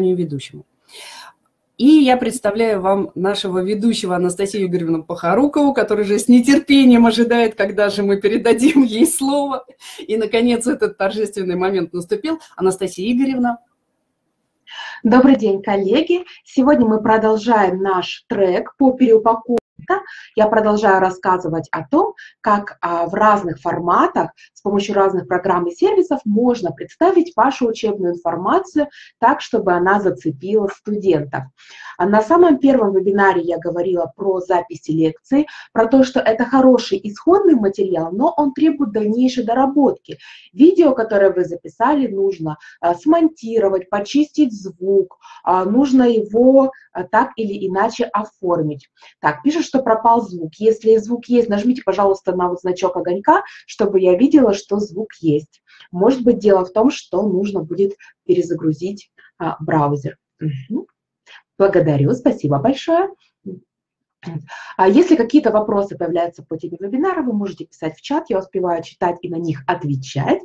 ведущему. И я представляю вам нашего ведущего Анастасию Игоревну Похорукову, которая же с нетерпением ожидает, когда же мы передадим ей слово. И, наконец, этот торжественный момент наступил. Анастасия Игоревна. Добрый день, коллеги. Сегодня мы продолжаем наш трек по переупаковке я продолжаю рассказывать о том, как а, в разных форматах с помощью разных программ и сервисов можно представить вашу учебную информацию так, чтобы она зацепила студентов. А на самом первом вебинаре я говорила про записи лекций, про то, что это хороший исходный материал, но он требует дальнейшей доработки. Видео, которое вы записали, нужно а, смонтировать, почистить звук, нужно его так или иначе оформить. Так, пишет, что пропал звук. Если звук есть, нажмите, пожалуйста, на вот значок огонька, чтобы я видела, что звук есть. Может быть, дело в том, что нужно будет перезагрузить а, браузер. Угу. Благодарю, спасибо большое. А если какие-то вопросы появляются по теме вебинара, вы можете писать в чат, я успеваю читать и на них отвечать.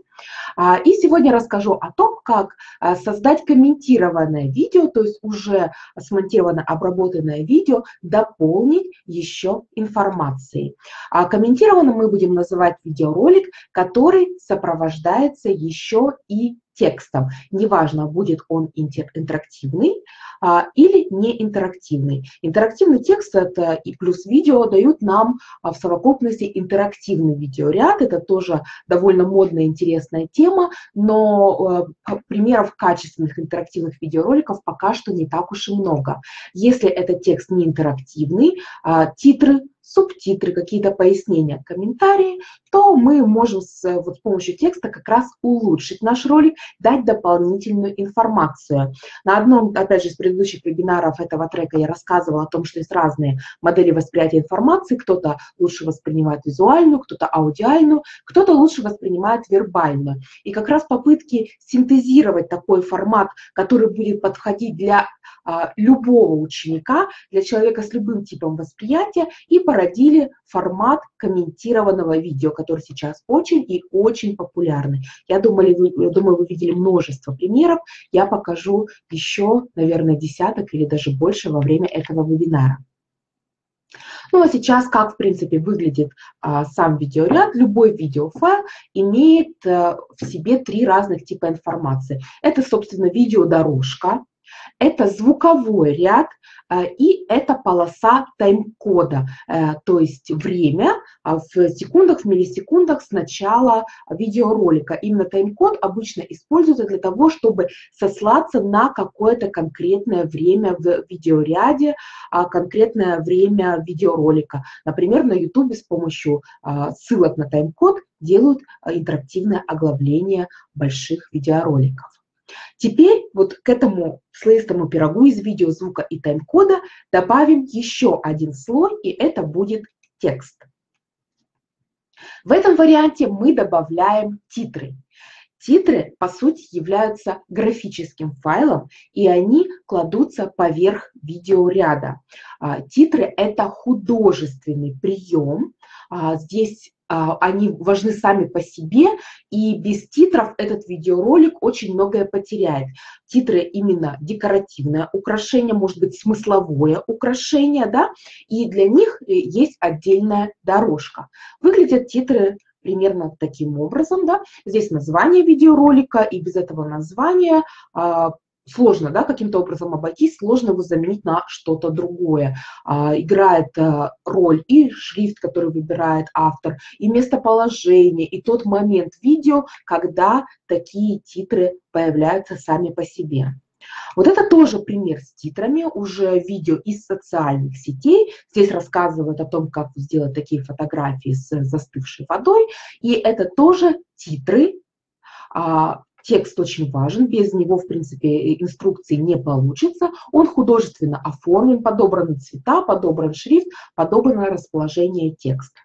А, и сегодня расскажу о том, как а, создать комментированное видео, то есть уже смонтированное, обработанное видео, дополнить еще информацией. А комментированным мы будем называть видеоролик, который сопровождается еще и текстом. Неважно, будет он интерактивный а, или не интерактивный. Интерактивный текст это и плюс видео дают нам а, в совокупности интерактивный видеоряд. Это тоже довольно модная, интересная тема, но а, примеров качественных интерактивных видеороликов пока что не так уж и много. Если этот текст не интерактивный, а, титры субтитры, какие-то пояснения, комментарии, то мы можем с, вот, с помощью текста как раз улучшить наш ролик, дать дополнительную информацию. На одном, опять же, из предыдущих вебинаров этого трека я рассказывала о том, что есть разные модели восприятия информации. Кто-то лучше воспринимает визуальную, кто-то аудиальную, кто-то лучше воспринимает вербальную. И как раз попытки синтезировать такой формат, который будет подходить для а, любого ученика, для человека с любым типом восприятия, и породили формат комментированного видео, который сейчас очень и очень популярный. Я думаю, вы, я думаю, вы видели множество примеров. Я покажу еще, наверное, десяток или даже больше во время этого вебинара. Ну а сейчас как, в принципе, выглядит а, сам видеоряд. Любой видеофайл имеет а, в себе три разных типа информации. Это, собственно, видеодорожка, это звуковой ряд э, и это полоса тайм-кода, э, то есть время а, в секундах, в миллисекундах с начала видеоролика. Именно тайм-код обычно используется для того, чтобы сослаться на какое-то конкретное время в видеоряде, а, конкретное время видеоролика. Например, на YouTube с помощью а, ссылок на тайм-код делают интерактивное оглавление больших видеороликов. Теперь вот к этому слоистому пирогу из видео, звука и тайм-кода добавим еще один слой, и это будет текст. В этом варианте мы добавляем титры. Титры, по сути, являются графическим файлом, и они кладутся поверх видеоряда. А, титры – это художественный прием. А, здесь они важны сами по себе, и без титров этот видеоролик очень многое потеряет. Титры именно декоративное украшение, может быть смысловое украшение, да, и для них э, есть отдельная дорожка. Выглядят титры примерно таким образом, да, здесь название видеоролика, и без этого названия а, сложно да, каким-то образом обойтись, сложно его заменить на что-то другое. А, играет а, роль и шрифт, который выбирает автор, и местоположение, и тот момент видео, когда такие титры появляются сами по себе. Вот это тоже пример с титрами, уже видео из социальных сетей. Здесь рассказывают о том, как сделать такие фотографии с застывшей водой. И это тоже титры, а, Текст очень важен, без него, в принципе, инструкции не получится. Он художественно оформлен, подобраны цвета, подобран шрифт, подобрано расположение текста.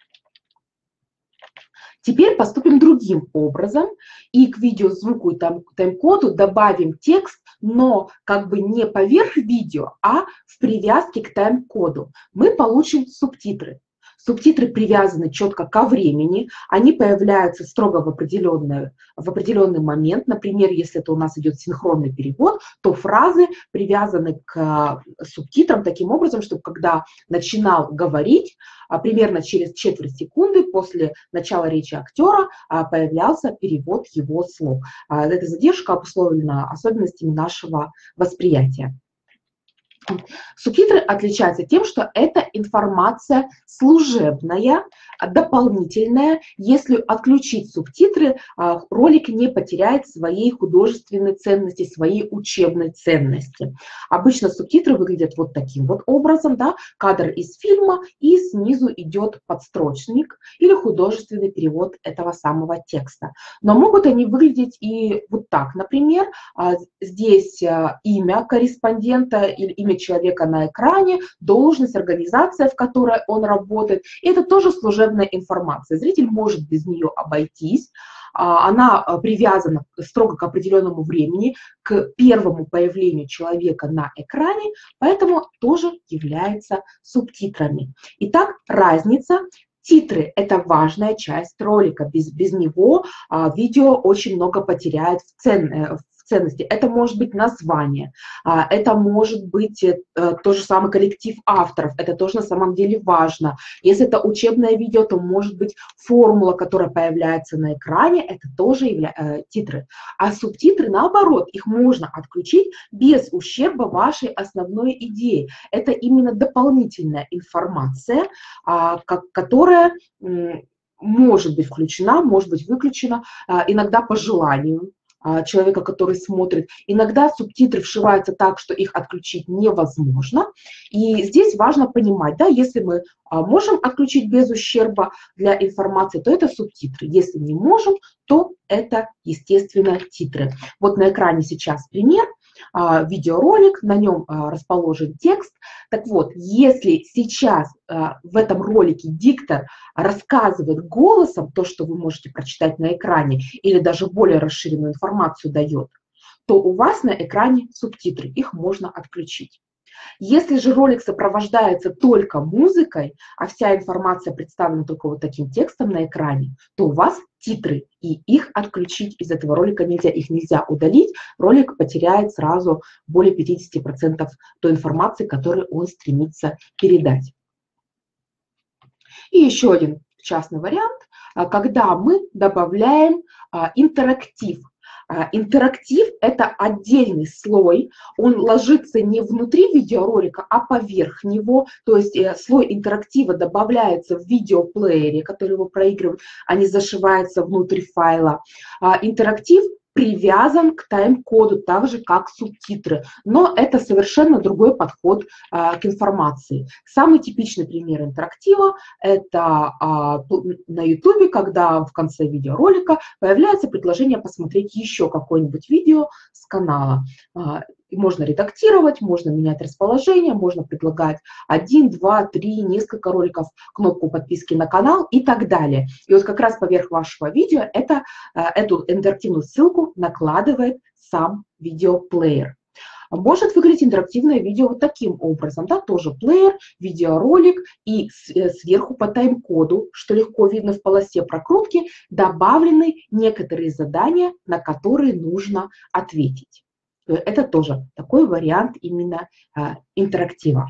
Теперь поступим другим образом и к видео, звуку и тайм-коду добавим текст, но как бы не поверх видео, а в привязке к тайм-коду. Мы получим субтитры. Субтитры привязаны четко ко времени, они появляются строго в определенный, в определенный момент. Например, если это у нас идет синхронный перевод, то фразы привязаны к субтитрам таким образом, чтобы когда начинал говорить, а, примерно через четверть секунды после начала речи актера а, появлялся перевод его слов. А, эта задержка обусловлена особенностями нашего восприятия. Субтитры отличаются тем, что это информация служебная, дополнительная. Если отключить субтитры, а, ролик не потеряет своей художественной ценности, своей учебной ценности. Обычно субтитры выглядят вот таким вот образом, да, кадр из фильма, и снизу идет подстрочник или художественный перевод этого самого текста. Но могут они выглядеть и вот так. Например, а, здесь а, имя корреспондента или имя человека на экране, должность, организация, в которой он работает. И это тоже служебная информация. Зритель может без нее обойтись. А, она а, привязана строго к определенному времени, к первому появлению человека на экране, поэтому тоже является субтитрами. Итак, разница Титры – это важная часть ролика. Без, без него а, видео очень много потеряет в, цен, э, в ценности. Это может быть название, а, это может быть э, то же самое коллектив авторов, это тоже на самом деле важно. Если это учебное видео, то может быть формула, которая появляется на экране, это тоже явля... Э, титры. А субтитры, наоборот, их можно отключить без ущерба вашей основной идеи. Это именно дополнительная информация, а, которая может быть включена, может быть выключена, а, иногда по желанию, человека, который смотрит. Иногда субтитры вшиваются так, что их отключить невозможно. И здесь важно понимать, да, если мы а, можем отключить без ущерба для информации, то это субтитры. Если не можем, то это, естественно, титры. Вот на экране сейчас пример. А, видеоролик, на нем а, расположен текст. Так вот, если сейчас а, в этом ролике диктор рассказывает голосом то, что вы можете прочитать на экране, или даже более расширенную информацию дает, то у вас на экране субтитры, их можно отключить. Если же ролик сопровождается только музыкой, а вся информация представлена только вот таким текстом на экране, то у вас титры, и их отключить из этого ролика нельзя, их нельзя удалить, ролик потеряет сразу более 50% той информации, которую он стремится передать. И еще один частный вариант, когда мы добавляем а, интерактив интерактив – это отдельный слой, он ложится не внутри видеоролика, а поверх него, то есть э, слой интерактива добавляется в видеоплеере, который его проигрывает, а не зашивается внутрь файла. А, интерактив привязан к тайм-коду, так же как субтитры. Но это совершенно другой подход а, к информации. Самый типичный пример интерактива – это а, на YouTube, когда в конце видеоролика появляется предложение посмотреть еще какое-нибудь видео с канала. А, можно редактировать, можно менять расположение, можно предлагать один, два, три, несколько роликов, кнопку подписки на канал и так далее. И вот как раз поверх вашего видео это, э, эту интерактивную ссылку накладывает сам видеоплеер. Может выглядеть интерактивное видео вот таким образом, да, тоже плеер, видеоролик и э, сверху по тайм-коду, что легко видно в полосе прокрутки, добавлены некоторые задания, на которые нужно ответить. Э, это тоже такой вариант именно а, интерактива.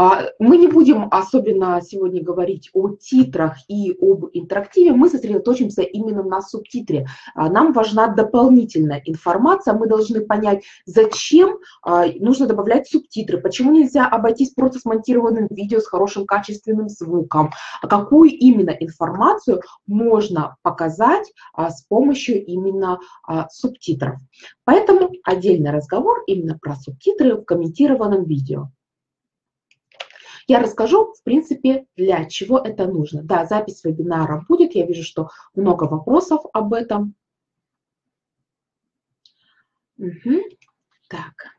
А, мы не будем особенно сегодня говорить о титрах и об интерактиве, мы сосредоточимся именно на субтитре. А, нам важна дополнительная информация, мы должны понять, зачем а, нужно добавлять субтитры, почему нельзя обойтись просто смонтированным видео с хорошим качественным звуком, какую именно информацию можно показать с помощью именно субтитров. Поэтому отдельный разговор именно про субтитры в комментированном видео. Я расскажу, в принципе, для чего это нужно. Да, запись вебинара будет, я вижу, что много вопросов об этом. Угу. Так.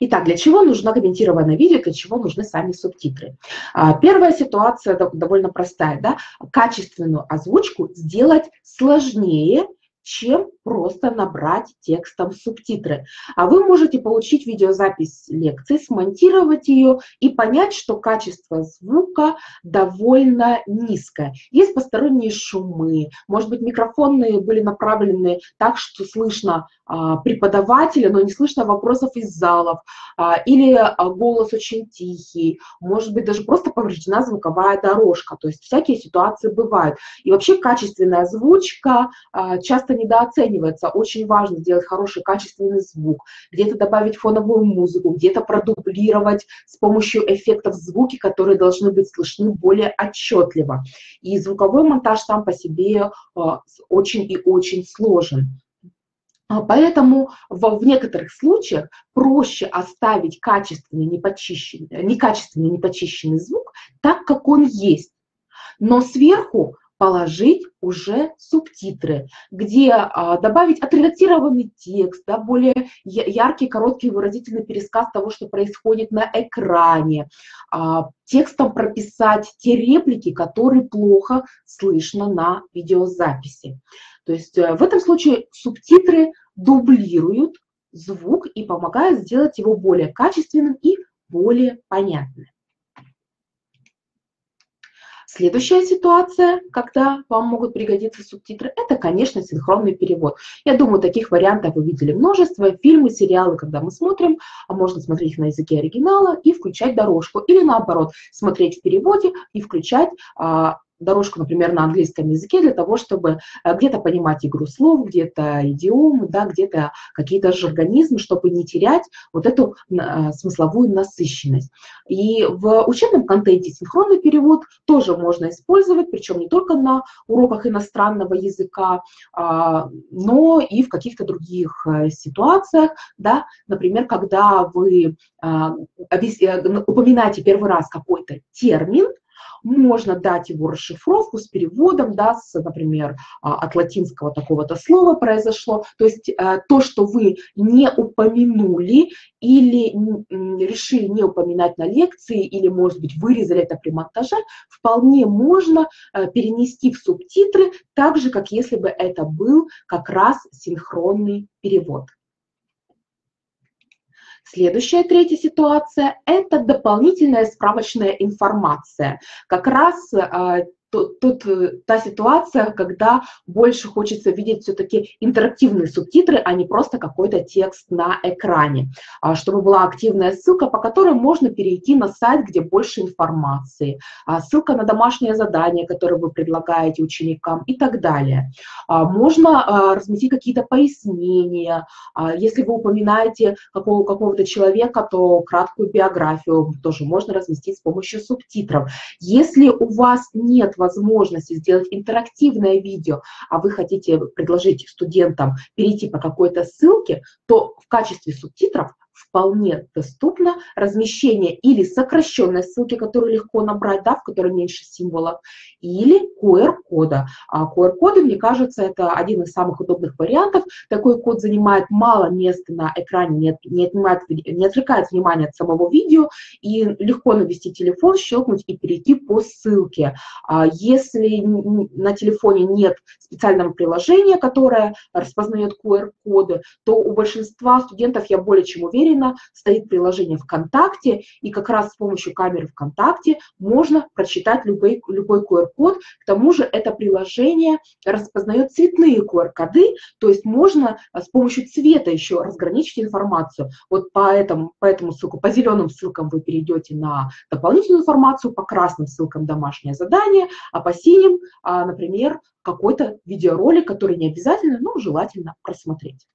Итак, для чего нужно комментированное видео, для чего нужны сами субтитры? А, первая ситуация довольно простая. Да? Качественную озвучку сделать сложнее, чем просто набрать текстом субтитры. А вы можете получить видеозапись лекции, смонтировать ее и понять, что качество звука довольно низкое. Есть посторонние шумы, может быть, микрофоны были направлены так, что слышно а, преподавателя, но не слышно вопросов из залов, а, или а, голос очень тихий, может быть, даже просто повреждена звуковая дорожка, то есть всякие ситуации бывают. И вообще качественная озвучка часто недооценивается, очень важно сделать хороший качественный звук, где-то добавить фоновую музыку, где-то продублировать с помощью эффектов звуки, которые должны быть слышны более отчетливо. И звуковой монтаж сам по себе очень и очень сложен. А, поэтому в некоторых случаях проще оставить качественный, непочищенный, некачественный, непочищенный звук так, как он есть. Но сверху положить уже субтитры, где а, добавить отредактированный текст, да, более яркий, короткий, выразительный пересказ того, что происходит на экране, а, текстом прописать те реплики, которые плохо слышно на видеозаписи. То есть э, в этом случае субтитры дублируют звук и помогают сделать его более качественным и более понятным. Следующая ситуация, когда вам могут пригодиться субтитры, это, конечно, синхронный перевод. Я думаю, таких вариантов вы видели множество. Фильмы, сериалы, когда мы смотрим, а можно смотреть их на языке оригинала и включать дорожку. Или наоборот, смотреть в переводе и включать а, дорожку, например, на английском языке для того, чтобы э, где-то понимать игру слов, где-то идиомы, да, где-то какие-то жаргонизмы, чтобы не терять вот эту э, смысловую насыщенность. И в учебном контенте синхронный перевод тоже можно использовать, причем не только на уроках иностранного языка, а, но и в каких-то других э, ситуациях, да, например, когда вы упоминаете первый раз какой-то термин, можно дать его расшифровку с переводом, да, с, например, а, от латинского такого-то слова произошло. То есть э, то, что вы не упомянули или решили не упоминать на лекции, или, может быть, вырезали это при монтаже, вполне можно э, перенести в субтитры, так же, как если бы это был как раз синхронный перевод. Следующая, третья ситуация – это дополнительная справочная информация. Как раз а, тут, э, та ситуация, когда больше хочется видеть все-таки интерактивные субтитры, а не просто какой-то текст на экране, а, чтобы была активная ссылка, по которой можно перейти на сайт, где больше информации, а, ссылка на домашнее задание, которое вы предлагаете ученикам и так далее. А, можно разместить какие-то пояснения, если вы упоминаете какого, какого-то человека, то краткую биографию тоже можно разместить с помощью субтитров. Если у вас нет возможности сделать интерактивное видео, а вы хотите предложить студентам перейти по какой-то ссылке, то в качестве субтитров вполне доступно размещение или сокращенной ссылки, которую легко набрать, да, в которой меньше символов, или QR-кода. А QR-коды, мне кажется, это один из самых удобных вариантов. Такой код занимает мало места на экране, не, не, отнимает, не отвлекает внимание от самого видео, и легко навести телефон, щелкнуть и перейти по ссылке. А если на телефоне нет специального приложения, которое распознает QR-коды, то у большинства студентов, я более чем уверена, стоит приложение ВКонтакте, и как раз с помощью камеры ВКонтакте можно прочитать любой, любой QR-код. К тому же это приложение распознает цветные QR-коды, то есть можно а, с помощью цвета еще разграничить информацию. Вот по этому, по этому ссылку, по зеленым ссылкам вы перейдете на дополнительную информацию, по красным ссылкам домашнее задание, а по синим, а, например, какой-то видеоролик, который не обязательно, но желательно просмотреть.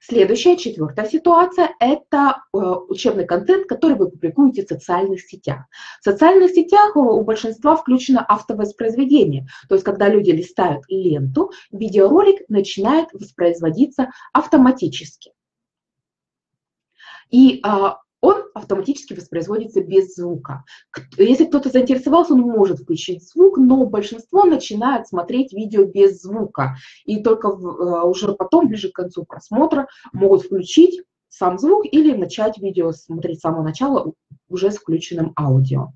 Следующая, четвертая ситуация – это э, учебный контент, который вы публикуете в социальных сетях. В социальных сетях у большинства включено автовоспроизведение, то есть когда люди листают ленту, видеоролик начинает воспроизводиться автоматически. И а, он автоматически воспроизводится без звука. Если кто-то заинтересовался, он может включить звук, но большинство начинает смотреть видео без звука. И только э, уже потом, ближе к концу просмотра, могут включить сам звук или начать видео смотреть с самого начала уже с включенным аудио.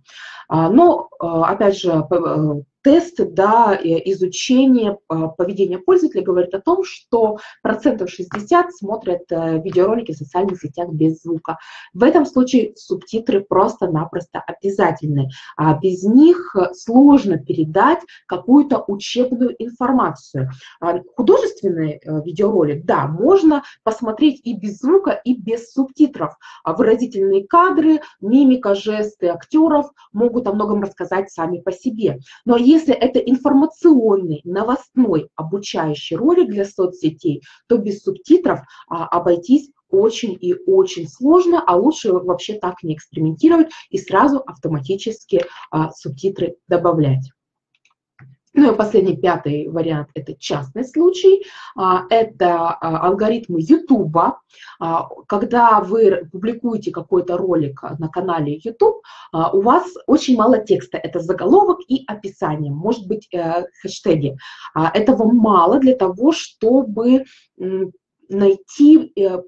А, но, э, опять же, э, тесты, да, изучение поведения пользователя говорит о том, что процентов 60 смотрят видеоролики в социальных сетях без звука. В этом случае субтитры просто-напросто обязательны. А без них сложно передать какую-то учебную информацию. А художественный видеоролик, да, можно посмотреть и без звука, и без субтитров. А выразительные кадры, мимика, жесты актеров могут о многом рассказать сами по себе. Но если это информационный, новостной, обучающий ролик для соцсетей, то без субтитров а, обойтись очень и очень сложно, а лучше вообще так не экспериментировать и сразу автоматически а, субтитры добавлять. Ну и последний, пятый вариант – это частный случай. А, это а, алгоритмы YouTube. А, когда вы публикуете какой-то ролик на канале YouTube, у вас очень мало текста. Это заголовок и описание, может быть, э, хэштеги. Этого мало для того, чтобы найти э,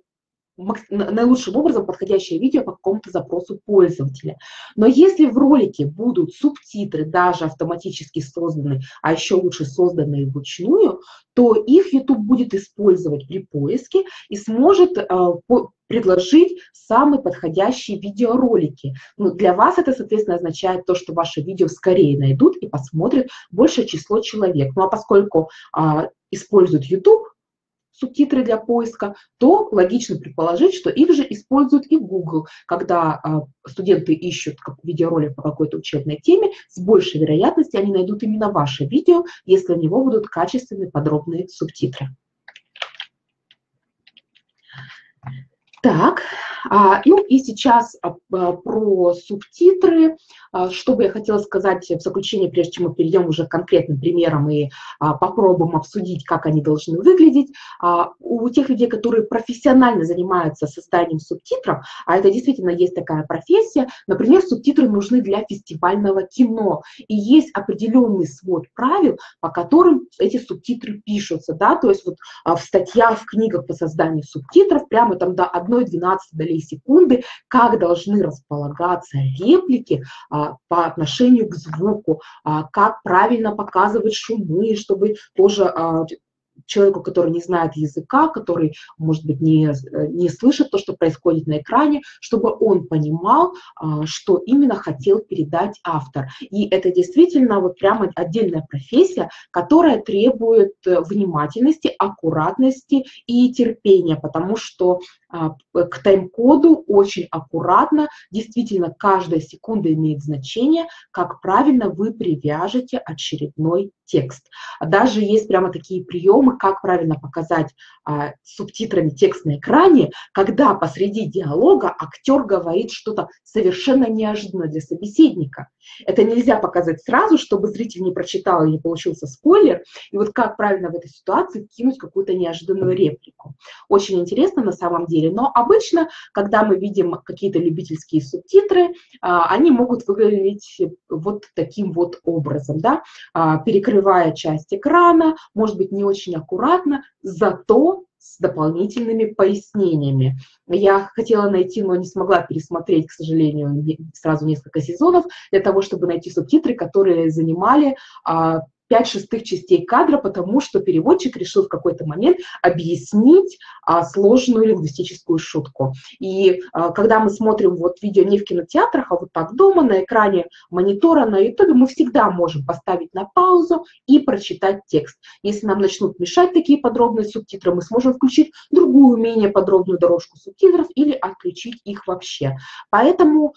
наилучшим образом подходящее видео по какому-то запросу пользователя. Но если в ролике будут субтитры, даже автоматически созданные, а еще лучше созданные вручную, то их YouTube будет использовать при поиске и сможет э, предложить самые подходящие видеоролики. Ну, для вас это, соответственно, означает то, что ваше видео скорее найдут и посмотрят большее число человек. Ну а поскольку э, используют YouTube, субтитры для поиска, то логично предположить, что их же используют и Google, когда а, студенты ищут видеоролик по какой-то учебной теме, с большей вероятностью они найдут именно ваше видео, если у него будут качественные подробные субтитры. Так, а, ну и сейчас а, про субтитры. А, что бы я хотела сказать в заключение, прежде чем мы перейдем уже к конкретным примерам и попробуем обсудить, как они должны выглядеть. У тех людей, которые профессионально занимаются созданием субтитров, а это действительно есть такая профессия, например, субтитры нужны для фестивального кино. И есть определенный свод правил, по которым эти субтитры пишутся. Да? То есть вот в статьях, в книгах по созданию субтитров прямо там до 1,12 долей секунды, как должны располагаться реплики а, по отношению к звуку, а, как правильно показывать шумы, чтобы тоже а, человеку, который не знает языка, который, может быть, не, не слышит то, что происходит на экране, чтобы он понимал, а, что именно хотел передать автор. И это действительно вот прямо отдельная профессия, которая требует э, внимательности, аккуратности и терпения, потому что а, к тайм-коду очень аккуратно, действительно каждая секунда имеет значение, как правильно вы привяжете очередной текст. Даже есть прямо такие приемы, как правильно показать а, субтитрами текст на экране, когда посреди диалога актер говорит что-то совершенно неожиданное для собеседника. Это нельзя показать сразу, чтобы зритель не прочитал и не получился спойлер. И вот как правильно в этой ситуации кинуть какую-то неожиданную реплику. Очень интересно на самом деле, но обычно, когда мы видим какие-то любительские субтитры, а, они могут выглядеть вот таким вот образом, да, а, перекрывая часть экрана, может быть, не очень аккуратно, зато с дополнительными пояснениями. Я хотела найти, но не смогла пересмотреть, к сожалению, сразу несколько сезонов, для того, чтобы найти субтитры, которые занимали а, 5 шестых частей кадра, потому что переводчик решил в какой-то момент объяснить а, сложную лингвистическую шутку. И а, когда мы смотрим вот видео не в кинотеатрах, а вот так дома, на экране монитора на ютубе, мы всегда можем поставить на паузу и прочитать текст. Если нам начнут мешать такие подробные субтитры, мы сможем включить другую, менее подробную дорожку субтитров или отключить их вообще. Поэтому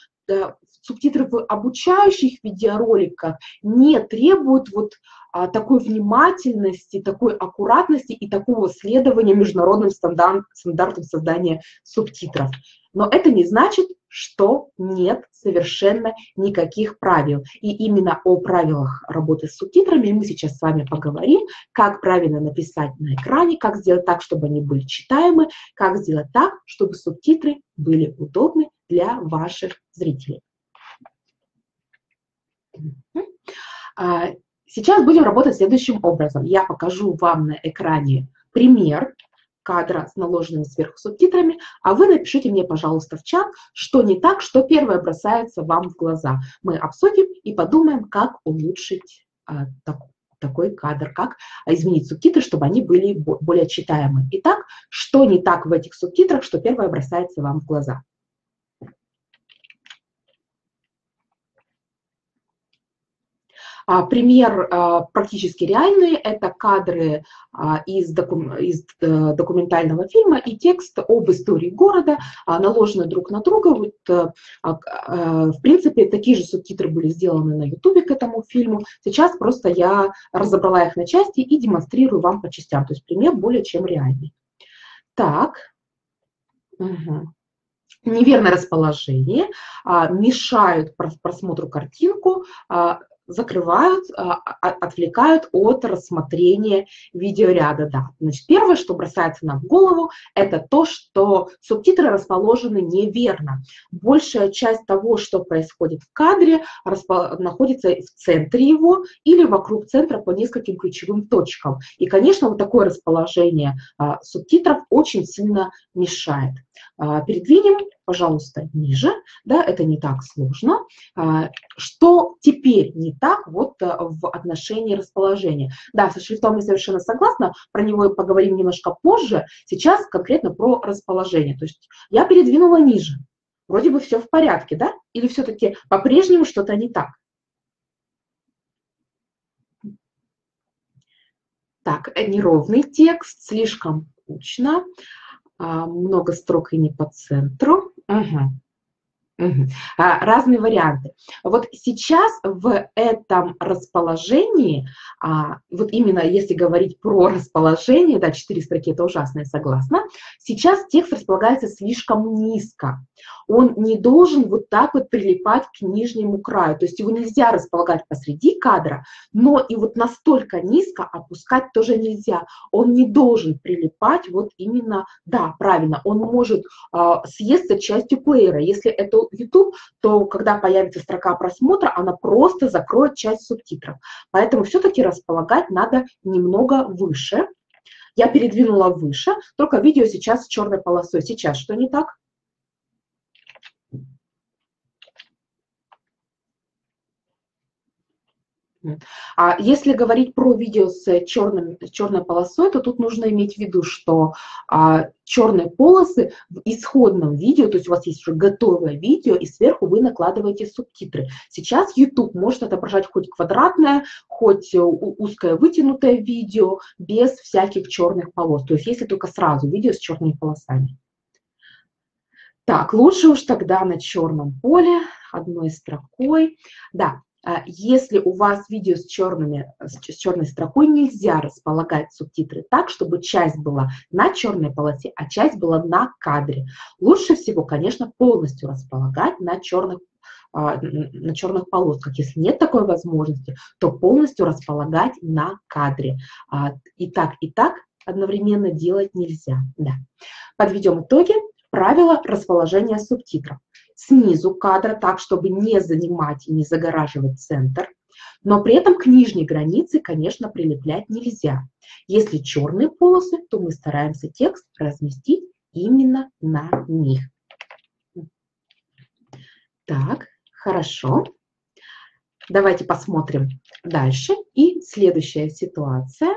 субтитры в обучающих видеороликах не требуют вот а, такой внимательности, такой аккуратности и такого следования международным стандарт, стандартам создания субтитров. Но это не значит, что нет совершенно никаких правил. И именно о правилах работы с субтитрами мы сейчас с вами поговорим, как правильно написать на экране, как сделать так, чтобы они были читаемы, как сделать так, чтобы субтитры были удобны для ваших зрителей. А, сейчас будем работать следующим образом. Я покажу вам на экране пример кадра с наложенными сверху субтитрами, а вы напишите мне, пожалуйста, в чат, что не так, что первое бросается вам в глаза. Мы обсудим и подумаем, как улучшить а, так, такой кадр, как изменить субтитры, чтобы они были более читаемы. Итак, что не так в этих субтитрах, что первое бросается вам в глаза? А, пример а, практически реальный – это кадры а, из, докум, из э, документального фильма и текст об истории города, наложены друг на друга. Вот, э, в принципе, такие же субтитры были сделаны на YouTube к этому фильму. Сейчас просто я разобрала их на части и демонстрирую вам по частям. То есть пример более чем реальный. Так. Угу неверное расположение, мешают просмотру картинку, закрывают, а, а, отвлекают от рассмотрения видеоряда. Да. Значит, первое, что бросается нам в голову, это то, что субтитры расположены неверно. Большая часть того, что происходит в кадре, находится в центре его или вокруг центра по нескольким ключевым точкам. И, конечно, вот такое расположение а, субтитров очень сильно мешает. Передвинем пожалуйста, ниже, да, это не так сложно. А, что теперь не так вот э, в отношении расположения? Да, со шрифтом я совершенно согласна, про него поговорим немножко позже, сейчас конкретно про расположение. То есть я передвинула ниже, вроде бы все в порядке, да? Или все-таки по-прежнему что-то не так? Так, неровный текст, слишком кучно, а, много строк и не по центру. Угу. Разные варианты. Вот сейчас в этом расположении, а, вот именно если говорить про расположение, да, четыре строки это ужасно, я согласна, сейчас текст располагается слишком низко. Он не должен вот так вот прилипать к нижнему краю, то есть его нельзя располагать посреди кадра, но и вот настолько низко опускать тоже нельзя. Он не должен прилипать вот именно, да, правильно, он может а, съесться частью плеера. Если это YouTube, то когда появится строка просмотра, она просто закроет часть субтитров. Поэтому все-таки располагать надо немного выше. Я передвинула выше, только видео сейчас с черной полосой. Сейчас что не так? А если говорить про видео с, черным, черной полосой, то тут нужно иметь в виду, что а, черные полосы в исходном видео, то есть у вас есть уже готовое видео, и сверху вы накладываете субтитры. Сейчас YouTube может отображать хоть квадратное, хоть э, узкое вытянутое видео без всяких черных полос. То есть если только сразу видео с черными полосами. Так, лучше уж тогда на черном поле, одной строкой. Да, если у вас видео с, черными, с черной строкой, нельзя располагать субтитры так, чтобы часть была на черной полосе, а часть была на кадре. Лучше всего, конечно, полностью располагать на черных а, на черных полосках. Если нет такой возможности, то полностью располагать на кадре. А, и так, и так одновременно делать нельзя. Да. Подведем итоги. Правила расположения субтитров снизу кадра, так, чтобы не занимать и не загораживать центр. Но при этом к нижней границе, конечно, прилеплять нельзя. Если черные полосы, то мы стараемся текст разместить именно на них. Так, хорошо. Давайте посмотрим дальше. И следующая ситуация.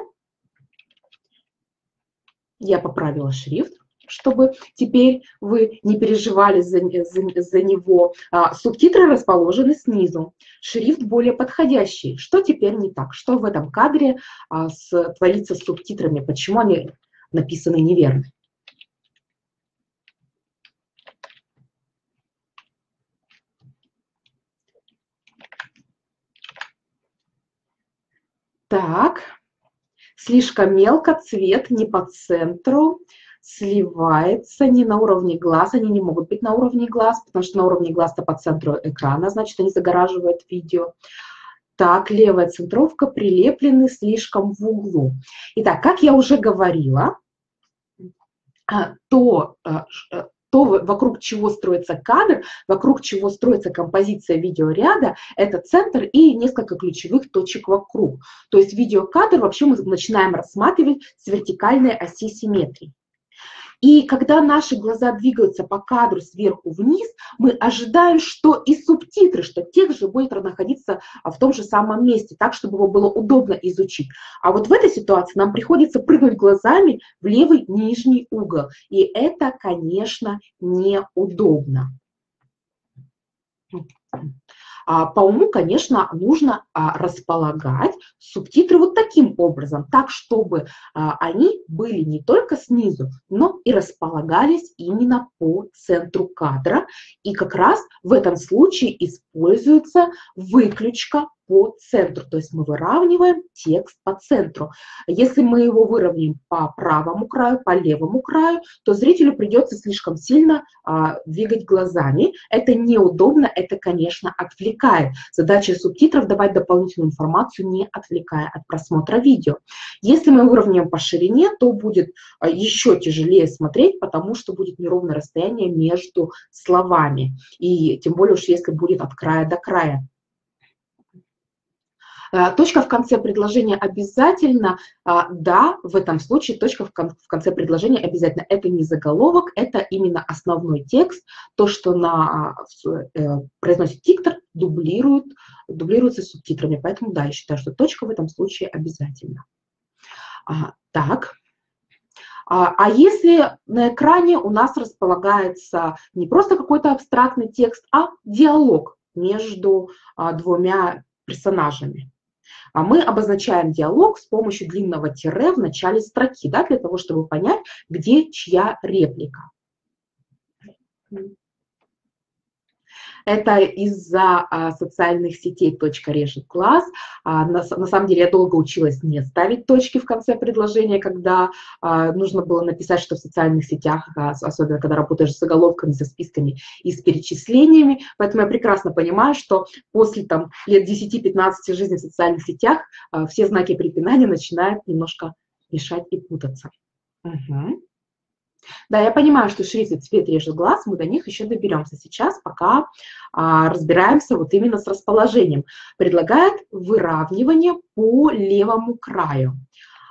Я поправила шрифт чтобы теперь вы не переживали за, за, за него. А, субтитры расположены снизу. Шрифт более подходящий. Что теперь не так? Что в этом кадре а, с, творится с субтитрами? Почему они написаны неверно? Так, слишком мелко, цвет не по центру сливается не на уровне глаз, они не могут быть на уровне глаз, потому что на уровне глаз-то по центру экрана, значит, они загораживают видео. Так, левая центровка прилеплены слишком в углу. Итак, как я уже говорила, а, то, а, э, то, вокруг чего строится кадр, вокруг чего строится композиция видеоряда, это центр и несколько ключевых точек вокруг. То есть видеокадр вообще мы начинаем рассматривать с вертикальной оси симметрии. И когда наши глаза двигаются по кадру сверху вниз, мы ожидаем, что и субтитры, что текст же будет находиться в том же самом месте, так, чтобы его было удобно изучить. А вот в этой ситуации нам приходится прыгнуть глазами в левый нижний угол. И это, конечно, неудобно. А, по уму, конечно, нужно а, располагать субтитры вот таким образом, так, чтобы а, они были не только снизу, но и располагались именно по центру кадра. И как раз в этом случае используется выключка по центру, то есть мы выравниваем текст по центру. Если мы его выровняем по правому краю, по левому краю, то зрителю придется слишком сильно а, двигать глазами. Это неудобно, это, конечно, отвлекает. Задача субтитров давать дополнительную информацию, не отвлекая от просмотра видео. Если мы выровняем по ширине, то будет а, еще тяжелее смотреть, потому что будет неровное расстояние между словами. И тем более уж если будет от края до края. Э, точка в конце предложения обязательно, а, да, в этом случае точка в конце предложения обязательно. Это не заголовок, это именно основной текст, то, что на, э, произносит диктор, дублирует, дублируется субтитрами. Поэтому, да, я считаю, что точка в этом случае обязательно. А, так. А, а если на экране у нас располагается не просто какой-то абстрактный текст, а диалог между двумя персонажами. А мы обозначаем диалог с помощью длинного тире в начале строки, да, для того, чтобы понять, где чья реплика. Это из-за а, социальных сетей точка режет глаз. А, на, самом деле я долго училась не ставить точки в конце предложения, когда а, нужно было написать, что в социальных сетях, особенно когда работаешь с заголовками, со списками и с перечислениями. Поэтому я прекрасно понимаю, что после там, лет 10-15 жизни в социальных сетях все знаки препинания начинают немножко мешать и путаться. Угу. Да, я понимаю, что шрифт и цвет режет глаз, мы до них еще доберемся сейчас, пока а, разбираемся вот именно с расположением. Предлагает выравнивание по левому краю.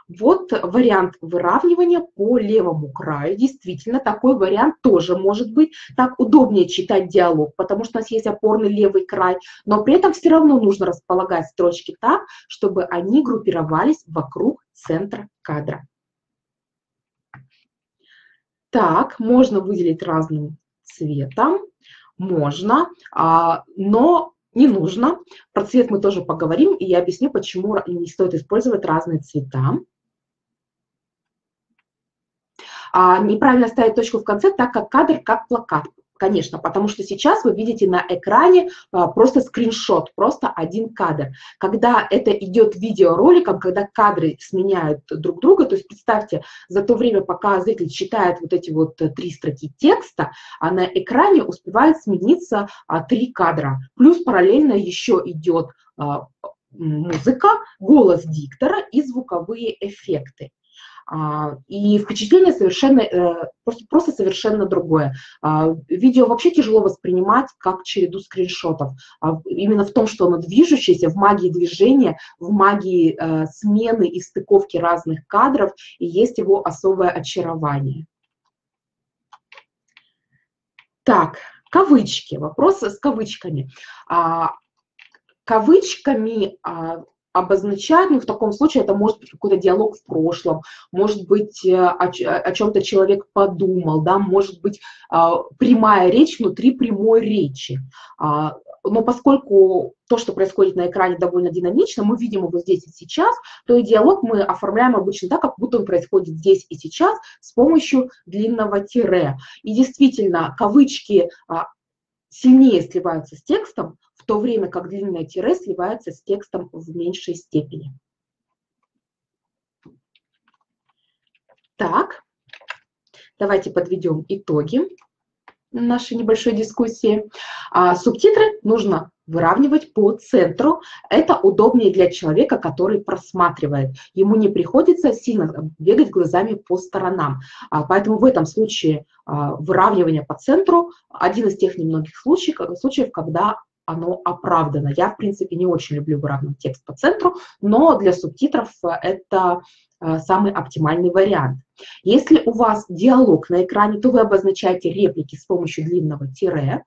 Вот вариант выравнивания по левому краю. Действительно, такой вариант тоже может быть. Так удобнее читать диалог, потому что у нас есть опорный левый край, но при этом все равно нужно располагать строчки так, чтобы они группировались вокруг центра кадра. Так, можно выделить разным цветом, можно, а, но не нужно. Про цвет мы тоже поговорим, и я объясню, почему не стоит использовать разные цвета. А, неправильно ставить точку в конце, так как кадр как плакат. Конечно, потому что сейчас вы видите на экране а, просто скриншот, просто один кадр. Когда это идет видеороликом, когда кадры сменяют друг друга, то есть представьте, за то время, пока зритель читает вот эти вот э, три строки текста, а на экране успевает смениться а, три кадра. Плюс параллельно еще идет а, музыка, голос диктора и звуковые эффекты. А, и впечатление совершенно, э, просто, просто совершенно другое. А, видео вообще тяжело воспринимать как череду скриншотов. А, именно в том, что оно движущееся, в магии движения, в магии э, смены и стыковки разных кадров, и есть его особое очарование. Так, кавычки. Вопрос с кавычками. Кавычками обозначать, ну, в таком случае это может быть какой-то диалог в прошлом, может быть, э, о, чем-то человек подумал, да, может быть, а, прямая речь внутри прямой речи. А, но поскольку то, что происходит на экране, довольно динамично, мы видим его здесь и сейчас, то и диалог мы оформляем обычно так, как будто он происходит здесь и сейчас с помощью длинного тире. И действительно, кавычки а, сильнее сливаются с текстом, то время как длинное тире сливается с текстом в меньшей степени. Так, давайте подведем итоги нашей небольшой дискуссии. А, субтитры нужно выравнивать по центру. Это удобнее для человека, который просматривает. Ему не приходится сильно бегать глазами по сторонам. А, поэтому в этом случае а, выравнивание по центру один из тех немногих случаев, случаев когда оно оправдано. Я, в принципе, не очень люблю выравнивать текст по центру, но для субтитров это э, самый оптимальный вариант. Если у вас диалог на экране, то вы обозначаете реплики с помощью длинного тире,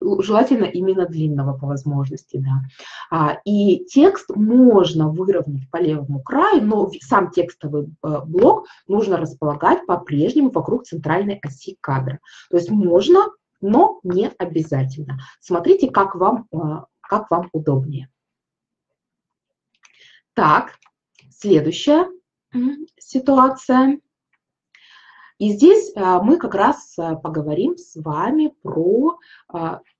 желательно именно длинного по возможности, да. А, и текст можно выровнять по левому краю, но сам текстовый э, блок нужно располагать по-прежнему вокруг центральной оси кадра. То есть можно, но не обязательно. Смотрите, как вам, э, как вам удобнее. Так, следующая ситуация. И здесь а, мы как раз а, поговорим с вами про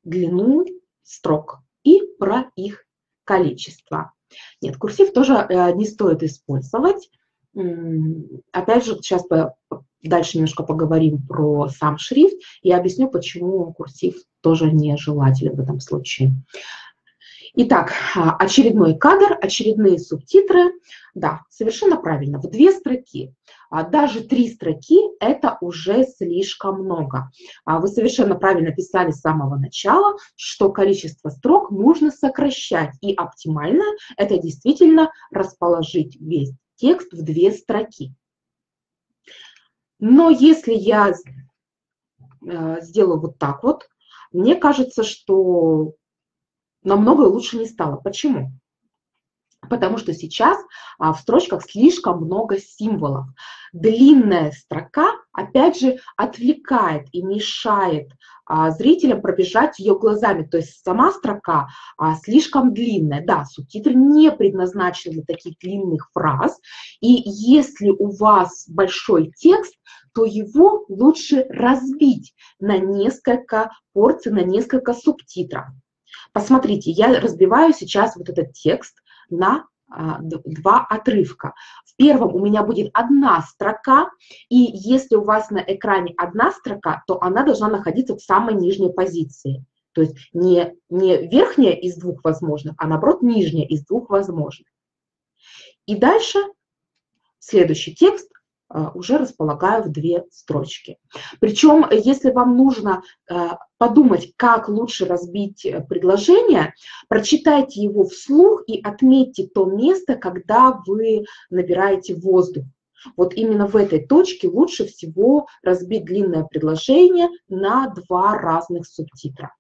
длину строк и про их количество. Нет, курсив тоже не стоит использовать. Опять же, сейчас дальше немножко поговорим про сам шрифт и объясню, почему курсив тоже нежелателен в этом случае. Итак, очередной кадр, очередные субтитры. Да, совершенно правильно, в две строки. А даже три строки – это уже слишком много. А вы совершенно правильно писали с самого начала, что количество строк нужно сокращать. И оптимально – это действительно расположить весь текст в две строки. Но если я э, сделаю вот так вот, мне кажется, что намного лучше не стало. Почему? Потому что сейчас а, в строчках слишком много символов. Длинная строка, опять же, отвлекает и мешает а, зрителям пробежать ее глазами. То есть сама строка а, слишком длинная. Да, субтитры не предназначены для таких длинных фраз. И если у вас большой текст, то его лучше разбить на несколько порций, на несколько субтитров. Посмотрите, я разбиваю сейчас вот этот текст на а, два отрывка. В первом у меня будет одна строка, и если у вас на экране одна строка, то она должна находиться в самой нижней позиции. То есть не, не верхняя из двух возможных, а наоборот нижняя из двух возможных. И дальше следующий текст уже располагаю в две строчки. Причем, если вам нужно а, подумать, как лучше разбить э, предложение, прочитайте его вслух и отметьте то место, когда вы набираете воздух. Вот именно в этой точке лучше всего разбить длинное предложение на два разных субтитра.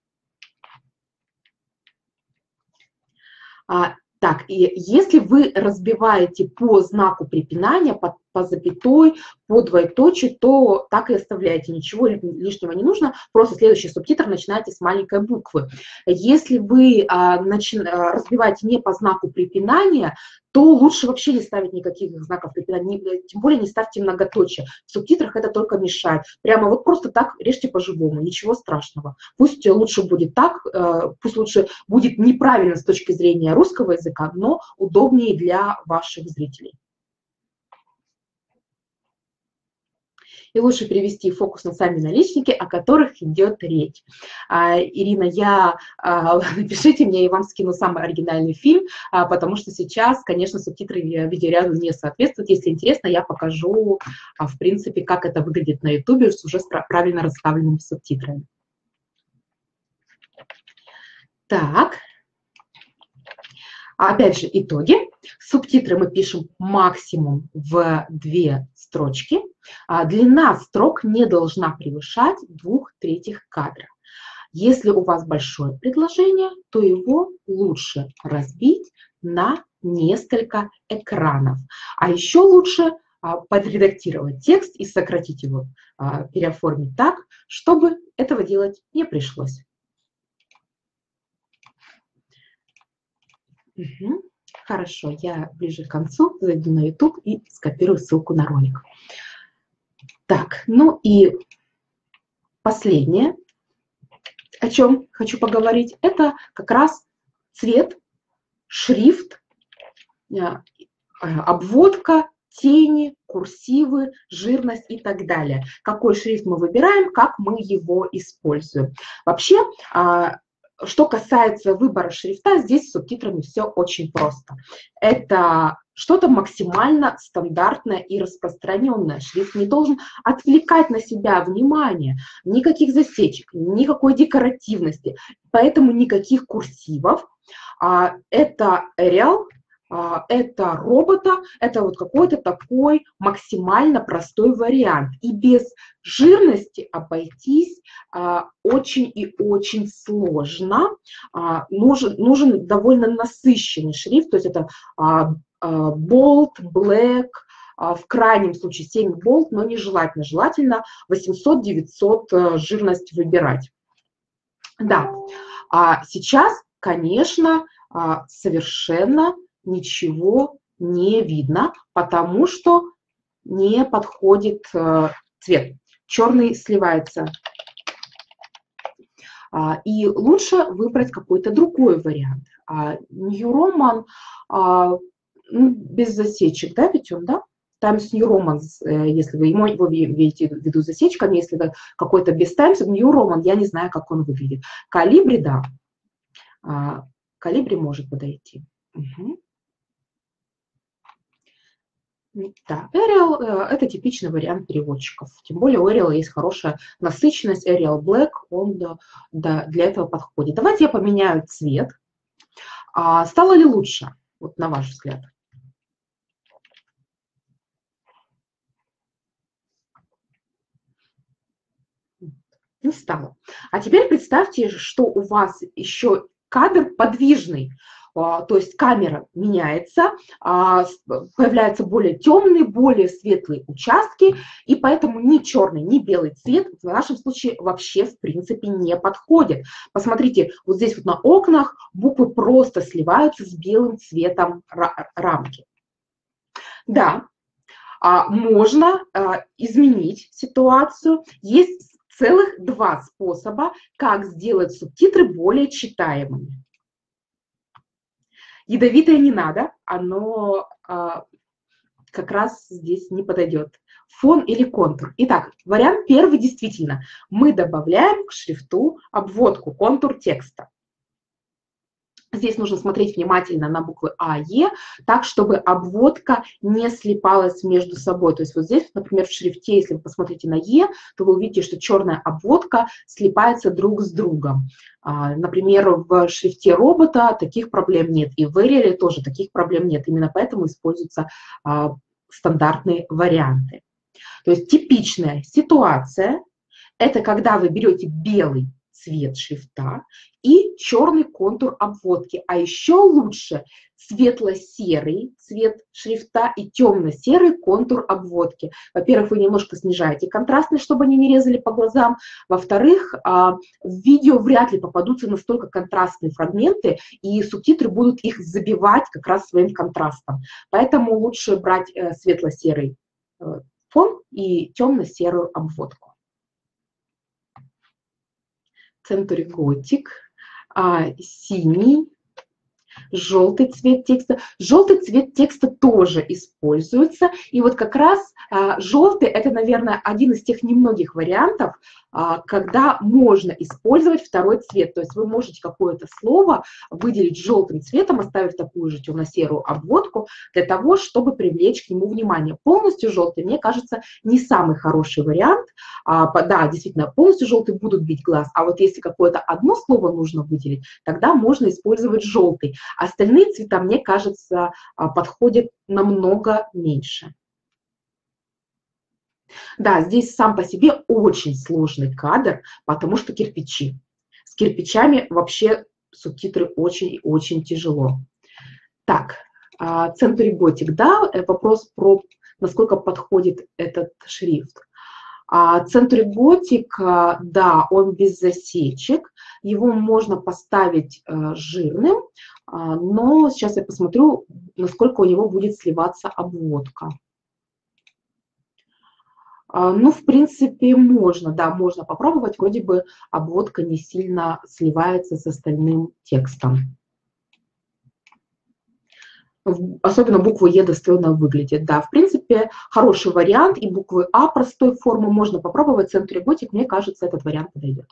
А, так, и если вы разбиваете по знаку препинания, по, по запятой, по двоеточию, то так и оставляете, ничего лишнего не нужно, просто следующий субтитр начинаете с маленькой буквы. Если вы а, начи, а, разбиваете не по знаку препинания, то лучше вообще не ставить никаких знаков препинания, тем более не ставьте многоточие. В субтитрах это только мешает. Прямо вот просто так режьте по-живому, ничего страшного. Пусть лучше будет так, э, пусть лучше будет неправильно с точки зрения русского языка, но удобнее для ваших зрителей. И лучше перевести фокус на сами наличники, о которых идет речь. А, Ирина, я, а, напишите мне, я вам скину самый оригинальный фильм, а, потому что сейчас, конечно, субтитры видеоряду не соответствуют. Если интересно, я покажу, в принципе, как это выглядит на YouTube с уже правильно расставленными субтитрами. Так. Опять же, итоги. Субтитры мы пишем максимум в две строчки. А длина строк не должна превышать двух третьих кадра. Если у вас большое предложение, то его лучше разбить на несколько экранов. А еще лучше а, подредактировать текст и сократить его, а, переоформить так, чтобы этого делать не пришлось. Угу. Хорошо, я ближе к концу зайду на YouTube и скопирую ссылку на ролик. Так, ну и последнее, о чем хочу поговорить, это как раз цвет, шрифт, э, обводка, тени, курсивы, жирность и так далее. Какой шрифт мы выбираем, как мы его используем. Вообще, а, что касается выбора шрифта, здесь с субтитрами все очень просто. Это что-то максимально стандартное и распространенное. Шрифт не должен отвлекать на себя внимание, никаких засечек, никакой декоративности, поэтому никаких курсивов. А, это Arial, это робота, это вот какой-то такой максимально простой вариант. И без жирности обойтись а, очень и очень сложно. А, нужен, нужен довольно насыщенный шрифт, то есть это а, а, bold, black, а, в крайнем случае 7 болт, но нежелательно. Желательно 800-900 э, жирность выбирать. Да, а сейчас, конечно, а, совершенно ничего не видно, потому что не подходит э, цвет. Черный сливается. А, и лучше выбрать какой-то другой вариант. New Roman ну, без засечек, да, ведь он, да? Times New Roman, э, если вы, его видите в виду засечками, если это какой-то без Times, New Roman, я не знаю, как он выглядит. Калибри, да, калибри может подойти. Угу. Да, Arial э, – это типичный вариант переводчиков. Тем более у Arial есть хорошая насыщенность. Arial Black, он да, да, для этого подходит. Давайте я поменяю цвет. А стало ли лучше, вот на ваш взгляд? Не стало. А теперь представьте, что у вас еще кадр подвижный. А, то есть камера меняется, а, появляются более темные, более светлые участки, и поэтому ни черный, ни белый цвет в нашем случае вообще в принципе не подходит. Посмотрите, вот здесь вот на окнах буквы просто сливаются с белым цветом рамки. Да, а, можно изменить ситуацию. Есть целых два способа, как сделать субтитры более читаемыми. Ядовитое не надо, оно а, как раз здесь не подойдет. Фон или контур. Итак, вариант первый действительно. Мы добавляем к шрифту обводку, контур текста. Здесь нужно смотреть внимательно на буквы А, Е, так, чтобы обводка не слипалась между собой. То есть вот здесь, например, в шрифте, если вы посмотрите на Е, то вы увидите, что черная обводка слипается друг с другом. А, например, в шрифте робота таких проблем нет, и в Arial тоже таких проблем нет. Именно поэтому используются а, стандартные варианты. То есть типичная ситуация – это когда вы берете белый цвет шрифта и черный контур обводки. А еще лучше светло-серый цвет шрифта и темно-серый контур обводки. Во-первых, вы немножко снижаете контрастность, чтобы они не резали по глазам. Во-вторых, а, в видео вряд ли попадутся настолько контрастные фрагменты, и субтитры будут их забивать как раз своим контрастом. Поэтому лучше брать э, светло-серый э, фон и темно-серую обводку. А, синий, желтый цвет текста. Желтый цвет текста тоже используется. И вот как раз а, желтый – это, наверное, один из тех немногих вариантов, а, когда можно использовать второй цвет. То есть вы можете какое-то слово выделить желтым цветом, оставив такую же темно-серую обводку, для того, чтобы привлечь к нему внимание. Полностью желтый, мне кажется, не самый хороший вариант. А, да, действительно, полностью желтый будут бить глаз, а вот если какое-то одно слово нужно выделить, тогда можно использовать желтый. Остальные цвета, мне кажется, а, подходят намного меньше. Да, здесь сам по себе очень сложный кадр, потому что кирпичи. С кирпичами вообще субтитры очень и очень тяжело. Так, а, Gothic, да, э, вопрос про насколько подходит этот шрифт. А Gothic, а, да, он без засечек, его можно поставить э, жирным, а, но сейчас я посмотрю, насколько у него будет сливаться обводка. А, ну, в принципе, можно, да, можно попробовать. Вроде бы обводка не сильно сливается с остальным текстом. Особенно буква Е достойно выглядит. Да, в принципе, хороший вариант. И буквы А простой формы можно попробовать. Центре готик, мне кажется, этот вариант подойдет.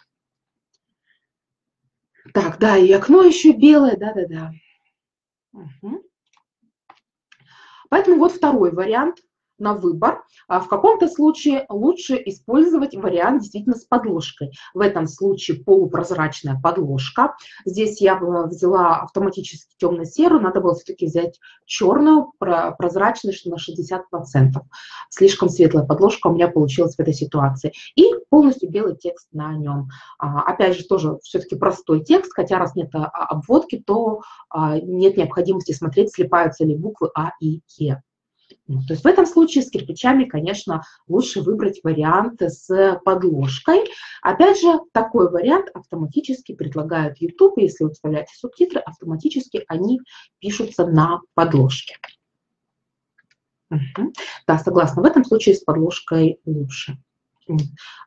Так, да, и окно еще белое, да-да-да. Угу. Поэтому вот второй вариант – на выбор. А в каком-то случае лучше использовать вариант действительно с подложкой. В этом случае полупрозрачная подложка. Здесь я взяла автоматически темно-серую, надо было все-таки взять черную, прозрачную на 60%. Слишком светлая подложка у меня получилась в этой ситуации. И полностью белый текст на нем. А, опять же, тоже все-таки простой текст, хотя раз нет а, обводки, то нет необходимости смотреть, слипаются ли буквы А и Е. Ну, то есть в этом случае с кирпичами, конечно, лучше выбрать вариант с подложкой. Опять же, такой вариант автоматически предлагает YouTube. Если вы вставляете субтитры, автоматически они пишутся на подложке. Угу. Да, согласна, в этом случае с подложкой лучше.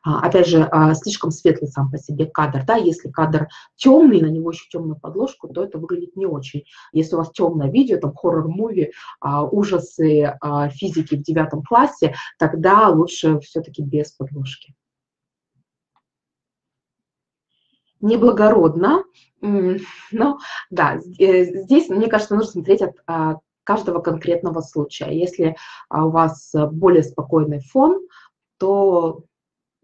А, опять же, а, слишком светлый сам по себе кадр, да, если кадр темный, на него еще темную подложку, то это выглядит не очень. Если у вас темное видео, там хоррор-муви, а, ужасы физики в девятом классе, тогда лучше все-таки без подложки. Неблагородно, но да, э, здесь, мне кажется, нужно смотреть от каждого конкретного случая. Если у вас более спокойный фон, то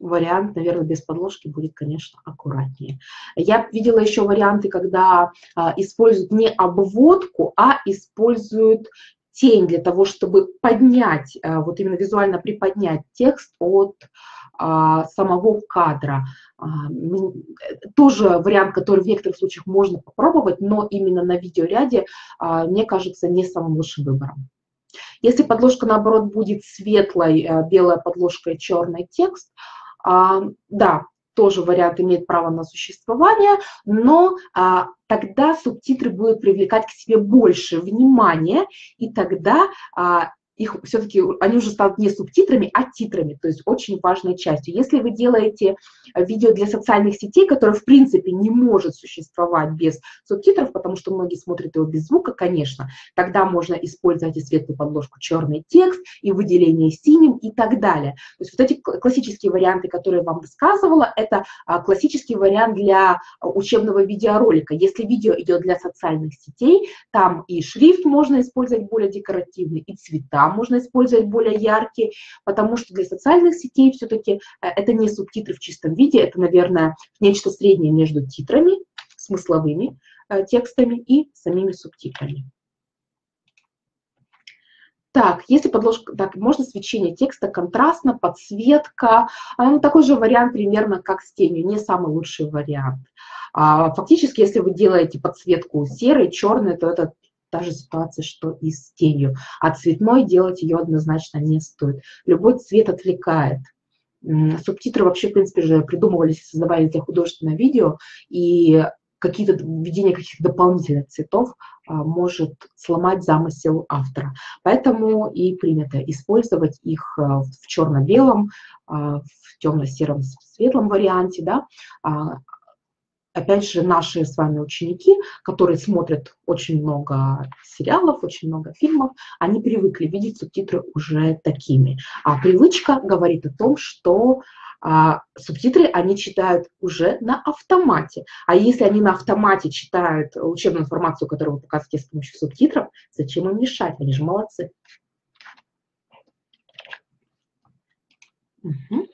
вариант, наверное, без подложки будет, конечно, аккуратнее. Я видела еще варианты, когда а, используют не обводку, а используют тень для того, чтобы поднять, а, вот именно визуально приподнять текст от а, самого кадра. А, тоже вариант, который в некоторых случаях можно попробовать, но именно на видеоряде, мне кажется, не самым лучшим выбором. Если подложка, наоборот, будет светлой, э, белая подложка и черный текст, да, тоже вариант имеет право на существование, но а, тогда субтитры будут привлекать к себе больше внимания, и тогда а, их все-таки, они уже станут не субтитрами, а титрами, то есть очень важной частью. Если вы делаете видео для социальных сетей, которое в принципе не может существовать без субтитров, потому что многие смотрят его без звука, конечно, тогда можно использовать и светлую подложку, черный текст, и выделение синим и так далее. То есть вот эти классические варианты, которые я вам рассказывала, это а, классический вариант для учебного видеоролика. Если видео идет для социальных сетей, там и шрифт можно использовать более декоративный, и цвета можно использовать более яркие, потому что для социальных сетей все-таки э, это не субтитры в чистом виде, это, наверное, нечто среднее между титрами, смысловыми э, текстами и самими субтитрами. Так, если подложка, так, можно свечение текста контрастно, подсветка. А, ну, такой же вариант примерно как с тенью, не самый лучший вариант. А, фактически, если вы делаете подсветку серой, черной, то это та же ситуация, что и с тенью. А цветной делать ее однозначно не стоит. Любой цвет отвлекает. Субтитры вообще, в принципе, же придумывались, создавались для художественного видео, и какие-то введение каких-то дополнительных цветов а, может сломать замысел автора. Поэтому и принято использовать их а, в черно-белом, а, в темно-сером светлом варианте, да, а, опять же, наши с вами ученики, которые смотрят очень много сериалов, очень много фильмов, они привыкли видеть субтитры уже такими. А привычка говорит о том, что а, субтитры они читают уже на автомате. А если они на автомате читают учебную информацию, которую вы показываете с помощью субтитров, зачем им мешать? Они же молодцы. Угу.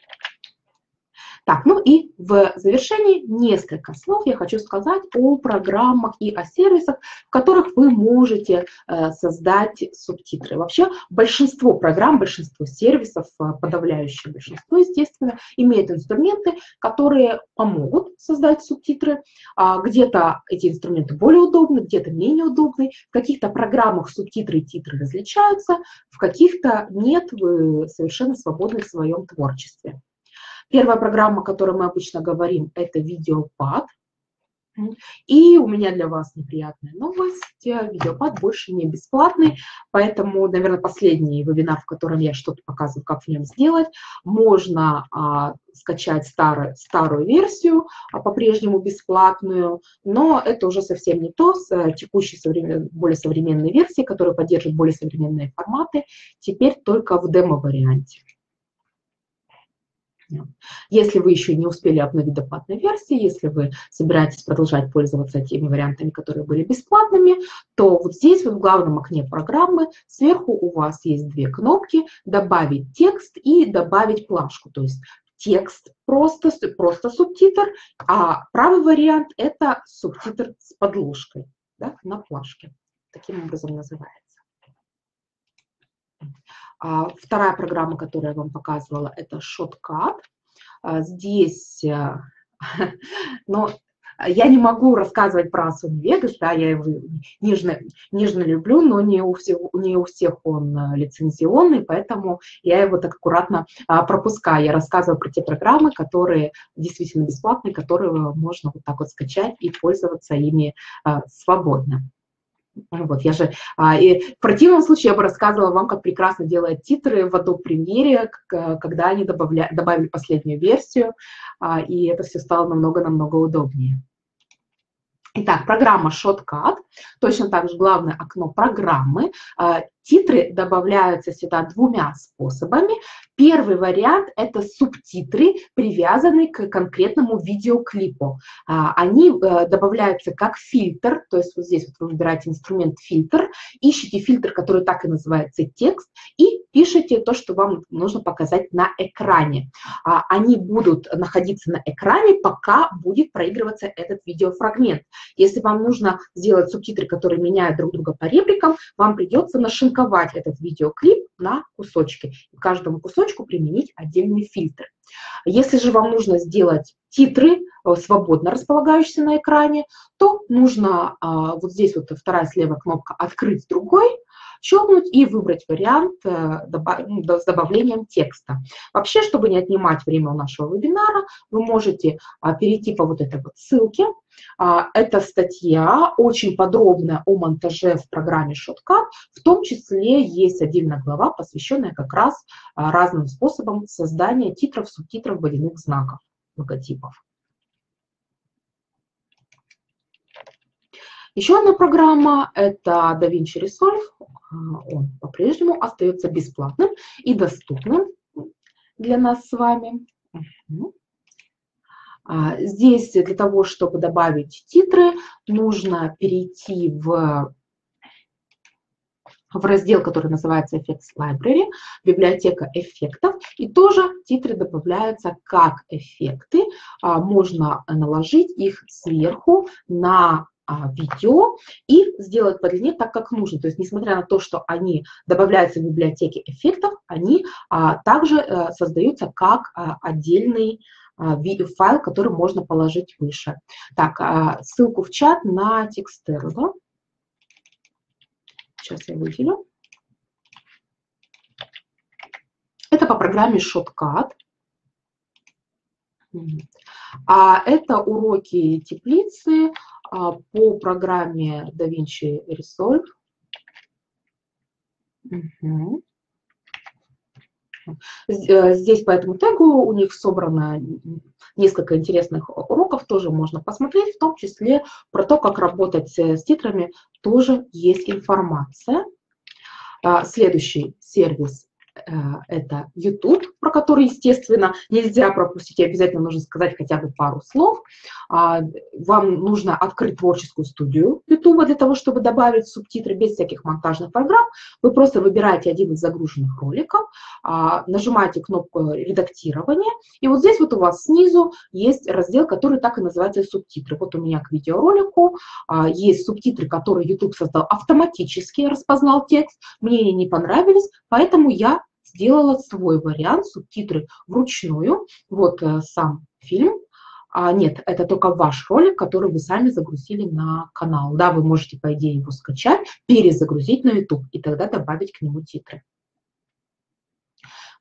Так, ну и в завершении несколько слов я хочу сказать о программах и о сервисах, в которых вы можете э, создать субтитры. Вообще большинство программ, большинство сервисов, э, подавляющее большинство, естественно, имеют инструменты, которые помогут создать субтитры. А где-то эти инструменты более удобны, где-то менее удобны. В каких-то программах субтитры и титры различаются, в каких-то нет, вы совершенно свободны в своем творчестве. Первая программа, о которой мы обычно говорим, это видеопад. И у меня для вас неприятная новость. Видеопад больше не бесплатный, поэтому, наверное, последний вебинар, в котором я что-то показываю, как в нем сделать, можно а, скачать старую, старую версию, а, по-прежнему бесплатную, но это уже совсем не то, с а, текущей современ... более современной версии, которая поддерживает более современные форматы, теперь только в демо-варианте. Если вы еще не успели обновить до платной версии, если вы собираетесь продолжать пользоваться теми вариантами, которые были бесплатными, то вот здесь вот в главном окне программы сверху у вас есть две кнопки «Добавить текст» и «Добавить плашку». То есть текст просто, просто субтитр, а правый вариант – это субтитр с подложкой да, на плашке. Таким образом называется. А вторая программа, которую я вам показывала, это Shotcut. А здесь, э, но я не могу рассказывать про Sony Vegas, да, я его нежно, нежно люблю, но не у, всех, не у всех он э, лицензионный, поэтому я его так аккуратно а, пропускаю. Я рассказываю про те программы, которые действительно бесплатные, которые можно вот так вот скачать и пользоваться ими а, свободно. Вот, я же, а, и в противном случае я бы рассказывала вам, как прекрасно делать титры в Adobe Premiere, когда они добавля, добавили последнюю версию, а, и это все стало намного-намного удобнее. Итак, программа Shotcut, точно так же главное окно программы. А, титры добавляются сюда двумя способами. Первый вариант – это субтитры, привязанные к конкретному видеоклипу. А, они э, добавляются как фильтр, то есть вот здесь вот вы выбираете инструмент фильтр, ищете фильтр, который так и называется текст, и пишете то, что вам нужно показать на экране. А, они будут находиться на экране, пока будет проигрываться этот видеофрагмент. Если вам нужно сделать субтитры, которые меняют друг друга по репликам, вам придется нашинковать этот видеоклип на кусочки. Каждому кусочку строчку применить отдельный фильтр. Если же вам нужно сделать титры, э, свободно располагающиеся на экране, то нужно а, вот здесь вот вторая слева кнопка «Открыть другой», щелкнуть и выбрать вариант э, ну, с добавлением текста. Вообще, чтобы не отнимать время у нашего вебинара, вы можете а, перейти по вот этой вот ссылке. А, эта статья очень подробная о монтаже в программе Shotcut, в том числе есть отдельная глава, посвященная как раз а, разным способам создания титров, субтитров, водяных знаков, логотипов. Еще одна программа – это DaVinci Resolve. Он по-прежнему остается бесплатным и доступным для нас с вами. А, здесь для того, чтобы добавить титры, нужно перейти в, в раздел, который называется Effects Library, библиотека эффектов, и тоже титры добавляются как эффекты. А, можно наложить их сверху на а, видео и сделать по длине так, как нужно. То есть, несмотря на то, что они добавляются в библиотеке эффектов, они а, также а, создаются как а, отдельный а, файл, который можно положить выше. Так, а, ссылку в чат на Текстеро. Сейчас я выделю. Это по программе Shotcut. А это уроки теплицы а, по программе DaVinci Resolve. Угу. Здесь по этому тегу у них собрано несколько интересных уроков, тоже можно посмотреть, в том числе про то, как работать с титрами, тоже есть информация. А, следующий сервис Э, это YouTube, про который, естественно, нельзя пропустить, и обязательно нужно сказать хотя бы пару слов. А, вам нужно открыть творческую студию YouTube для того, чтобы добавить субтитры без всяких монтажных программ. Вы просто выбираете один из загруженных роликов, а, нажимаете кнопку редактирования, и вот здесь вот у вас снизу есть раздел, который так и называется субтитры. Вот у меня к видеоролику а, есть субтитры, которые YouTube создал автоматически, распознал текст, мне они не понравились, поэтому я сделала свой вариант, субтитры вручную. Вот э, сам фильм. А, нет, это только ваш ролик, который вы сами загрузили на канал. Да, вы можете, по идее, его скачать, перезагрузить на YouTube и тогда добавить к нему титры.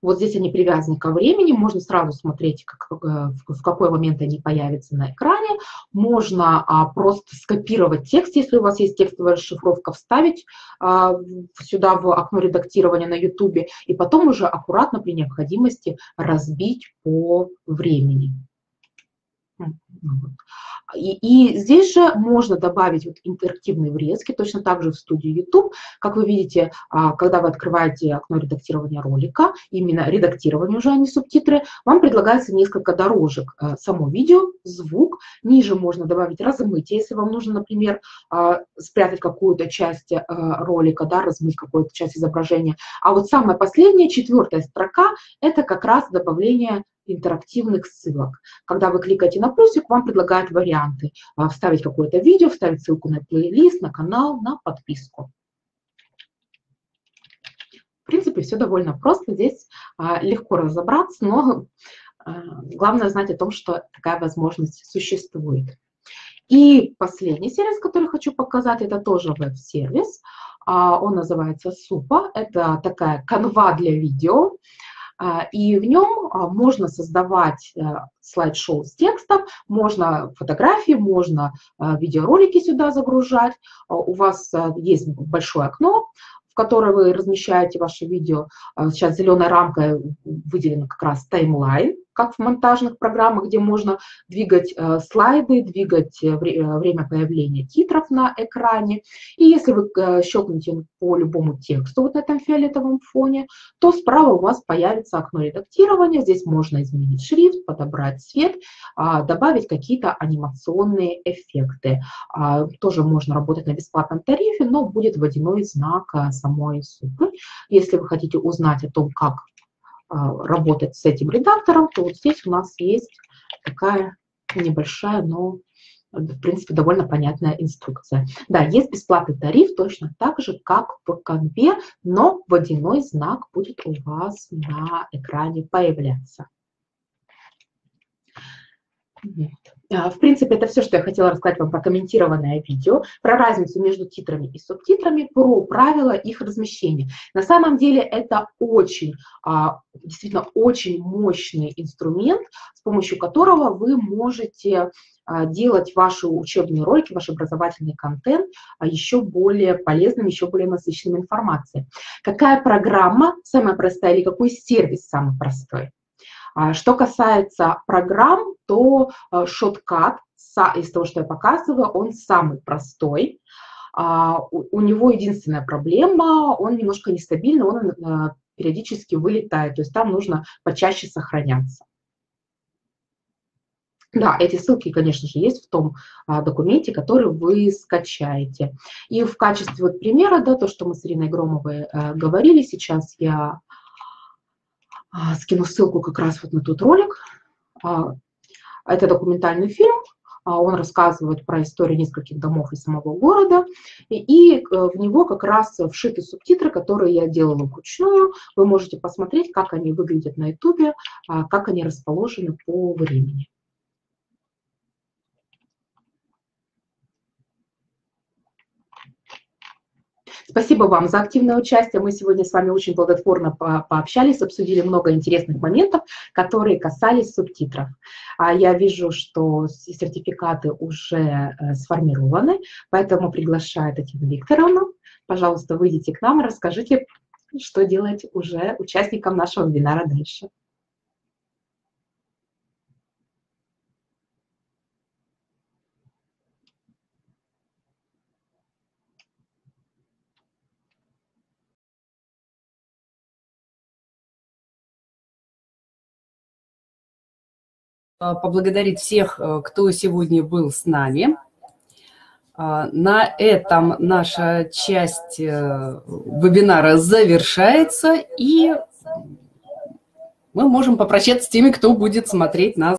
Вот здесь они привязаны ко времени, можно сразу смотреть, как, э, в какой момент они появятся на экране. Можно а, просто скопировать текст, если у вас есть текстовая расшифровка, вставить а, сюда в окно редактирования на YouTube, и потом уже аккуратно при необходимости разбить по времени. И, и здесь же можно добавить вот интерактивные врезки, точно так же в студию YouTube. Как вы видите, а, когда вы открываете окно редактирования ролика, именно редактирование уже, а не субтитры, вам предлагается несколько дорожек. А, само видео, звук, ниже можно добавить размытие, если вам нужно, например, а, спрятать какую-то часть ролика, да, размыть какую-то часть изображения. А вот самая последняя, четвертая строка, это как раз добавление интерактивных ссылок. Когда вы кликаете на плюсик, вам предлагают варианты. А, вставить какое-то видео, вставить ссылку на плейлист, на канал, на подписку. В принципе, все довольно просто. Здесь а, легко разобраться, но а, главное знать о том, что такая возможность существует. И последний сервис, который хочу показать, это тоже веб-сервис. Он называется Супа. Это такая канва для видео. А, и в нем а, можно создавать э, слайд-шоу с текстом, можно фотографии, можно а, видеоролики сюда загружать. У вас есть большое окно, в которое вы размещаете ваше видео. Сейчас зеленой рамкой выделено как раз таймлайн, как в монтажных программах, где можно двигать э, слайды, двигать э, э, время появления титров на экране. И если вы щелкнете по любому тексту вот на этом фиолетовом фоне, то справа у вас появится окно редактирования. Здесь можно изменить шрифт, подобрать цвет, а, добавить какие-то анимационные эффекты. А, тоже можно работать на бесплатном тарифе, но будет водяной знак самой супы. Если вы хотите узнать о том, как работать с этим редактором, то вот здесь у нас есть такая небольшая, но в принципе, довольно понятная инструкция. Да, есть бесплатный тариф, точно так же, как в конве, но водяной знак будет у вас на экране появляться. А, в принципе, это все, что я хотела рассказать вам про комментированное видео, про разницу между титрами и субтитрами, про правила их размещения. На самом деле это очень, а, действительно очень мощный инструмент, с помощью которого вы можете а, делать ваши учебные ролики, ваш образовательный контент еще более полезным, еще более насыщенным информацией. Какая программа самая простая или какой сервис самый простой? А что касается программ, то э, шоткат из того, что я показываю, он самый простой. А, у него единственная проблема, он немножко нестабильный, он э, периодически вылетает, то есть там нужно почаще сохраняться. Да, эти ссылки, конечно же, есть в том а, документе, который вы скачаете. И в качестве вот примера, да, то, что мы с Ириной Громовой э, говорили, сейчас я скину ссылку как раз вот на тот ролик. А, это документальный фильм, а, он рассказывает про историю нескольких домов и самого города, и, э, в него как раз вшиты субтитры, которые я делала вручную. Вы можете посмотреть, как они выглядят на ютубе, как они расположены по времени. Спасибо вам за активное участие. Мы сегодня с вами очень плодотворно по пообщались, обсудили много интересных моментов, которые касались субтитров. А я вижу, что сертификаты уже э, сформированы, поэтому приглашаю Татьяну Викторовну. Пожалуйста, выйдите к нам расскажите, что делать уже участникам нашего вебинара дальше. Поблагодарить всех, э, кто сегодня был с нами. Э, на этом наша часть вебинара завершается, и мы можем попрощаться с теми, кто будет смотреть нас